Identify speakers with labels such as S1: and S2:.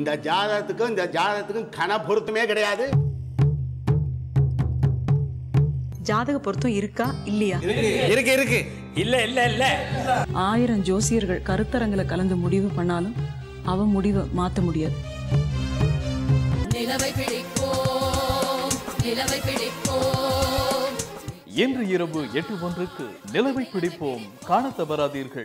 S1: இந்த ஜாதகத்துக்கும் இந்த ஜாதகத்துக்கும் கன பொருத்தமே கிடையாது.
S2: ஜாதக பொருத்தம் இருக்கா? இல்லையா?
S3: இருக்கு. இருக்கு
S4: இல்ல இல்ல இல்ல.
S2: ஆயிரம் ஜோசியர்கள் கருத்தரங்களை கலந்து முடிவு பண்ணாலும் அவன் முடிவை மாத்த முடியாது.
S5: இன்று இரவு எட்டு ஒன்றுக்கு நிலவை பிடிப்போம். காண தவறாதீர்கள்.